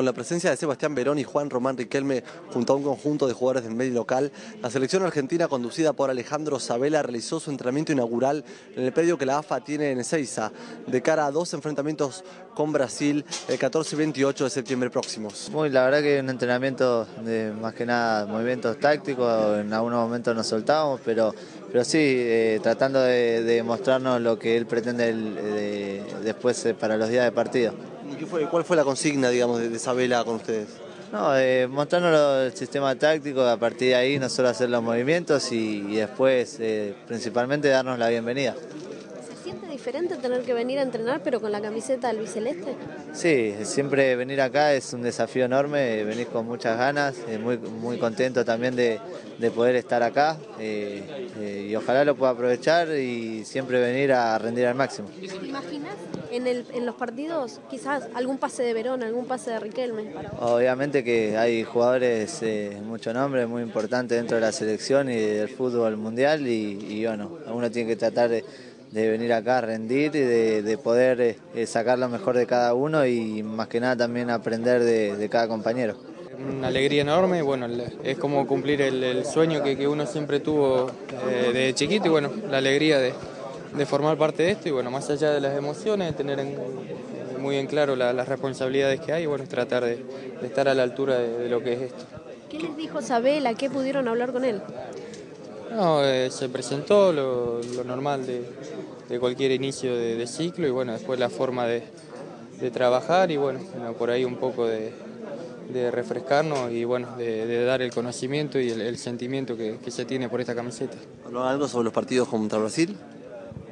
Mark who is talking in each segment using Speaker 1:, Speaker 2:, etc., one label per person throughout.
Speaker 1: con la presencia de Sebastián Verón y Juan Román Riquelme junto a un conjunto de jugadores del medio local, la selección argentina conducida por Alejandro Sabela realizó su entrenamiento inaugural en el predio que la AFA tiene en Ezeiza, de cara a dos enfrentamientos con Brasil el 14 y 28 de septiembre próximos.
Speaker 2: Muy, la verdad que un entrenamiento de más que nada movimientos tácticos, en algunos momentos nos soltábamos, pero, pero sí, eh, tratando de, mostrarnos lo que él pretende después eh, para los días de partido.
Speaker 1: ¿Y fue, cuál fue la consigna, digamos, de, Sabela con ustedes?
Speaker 2: No, eh, mostrarnos el sistema táctico, a partir de ahí nosotros hacer los movimientos y, después eh, principalmente darnos la bienvenida
Speaker 3: diferente tener que venir a entrenar pero con la camiseta albiceleste?
Speaker 2: Sí, siempre venir acá es un desafío enorme, venís con muchas ganas, eh, muy, muy contento también de, poder estar acá eh, eh, y ojalá lo pueda aprovechar y siempre venir a rendir al máximo.
Speaker 3: ¿Te imaginas en, el, en los partidos quizás algún pase de Verón, algún pase de Riquelme?
Speaker 2: Obviamente que hay jugadores, mucho nombre, muy importantes dentro de la selección y del fútbol mundial y, y bueno, uno tiene que tratar de de venir acá a rendir y de, poder eh, sacar lo mejor de cada uno y más que nada también aprender de, cada compañero.
Speaker 4: Una alegría enorme, bueno, es como cumplir el, sueño que, uno siempre tuvo eh, de chiquito y bueno, la alegría de, formar parte de esto y bueno, más allá de las emociones, tener muy en claro las responsabilidades que hay y bueno, tratar de, estar a la altura de, lo que es esto.
Speaker 3: ¿Qué les dijo Sabela? ¿Qué pudieron hablar con él?
Speaker 4: No, eh, se presentó lo, normal de, cualquier inicio de, ciclo y bueno, después la forma de, trabajar y bueno, por ahí un poco de, refrescarnos y bueno, de, dar el conocimiento y el, sentimiento que, se tiene por esta camiseta.
Speaker 1: ¿Habló algo sobre los partidos contra Brasil?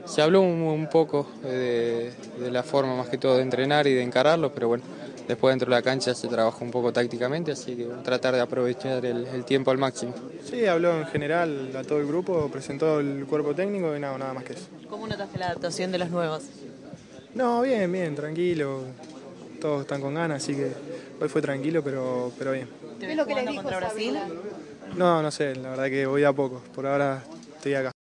Speaker 4: Se habló un, poco de, la forma más que todo de entrenar y de encararlo, pero bueno, Después dentro de la cancha se trabajó un poco tácticamente, así que tratar de aprovechar el, tiempo al máximo.
Speaker 5: Sí, habló en general a todo el grupo, presentó el cuerpo técnico y nada, nada más que eso.
Speaker 6: ¿Cómo notaste la adaptación de los nuevos?
Speaker 5: No, bien, bien, tranquilo. Todos están con ganas, así que hoy fue tranquilo, pero, pero bien.
Speaker 6: ¿Te ves lo que contra Brasil?
Speaker 5: No, no sé, la verdad que voy a poco. Por ahora estoy acá.